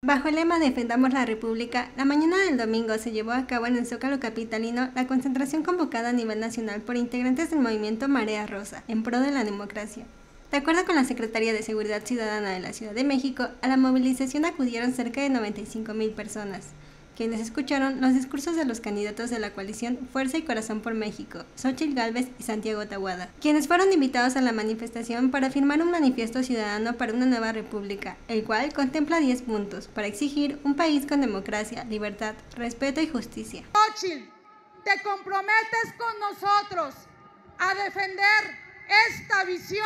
Bajo el lema Defendamos la República, la mañana del domingo se llevó a cabo en el Zócalo Capitalino la concentración convocada a nivel nacional por integrantes del movimiento Marea Rosa, en pro de la democracia. De acuerdo con la Secretaría de Seguridad Ciudadana de la Ciudad de México, a la movilización acudieron cerca de 95 mil personas quienes escucharon los discursos de los candidatos de la coalición Fuerza y Corazón por México, Xochitl Gálvez y Santiago Tahuada, quienes fueron invitados a la manifestación para firmar un manifiesto ciudadano para una nueva república, el cual contempla 10 puntos para exigir un país con democracia, libertad, respeto y justicia. Xochitl, te comprometes con nosotros a defender esta visión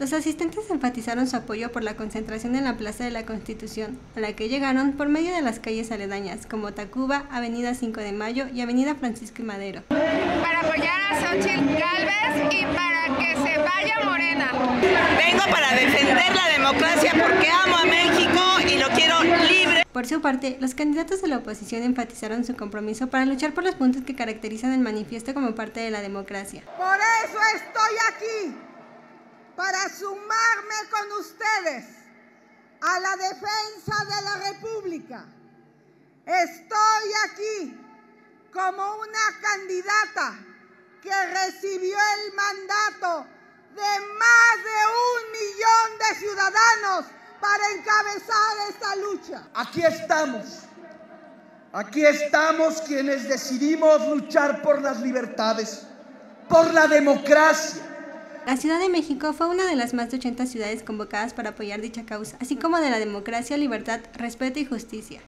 los asistentes enfatizaron su apoyo por la concentración en la Plaza de la Constitución, a la que llegaron por medio de las calles aledañas, como Tacuba, Avenida 5 de Mayo y Avenida Francisco y Madero. Para apoyar a Xochitl Galvez y para que se vaya Morena. Vengo para defender la democracia porque amo a México y lo quiero libre. Por su parte, los candidatos de la oposición enfatizaron su compromiso para luchar por los puntos que caracterizan el manifiesto como parte de la democracia. Por eso estoy aquí para sumarme con ustedes a la defensa de la República. Estoy aquí como una candidata que recibió el mandato de más de un millón de ciudadanos para encabezar esta lucha. Aquí estamos. Aquí estamos quienes decidimos luchar por las libertades, por la democracia la Ciudad de México fue una de las más de 80 ciudades convocadas para apoyar dicha causa, así como de la democracia, libertad, respeto y justicia.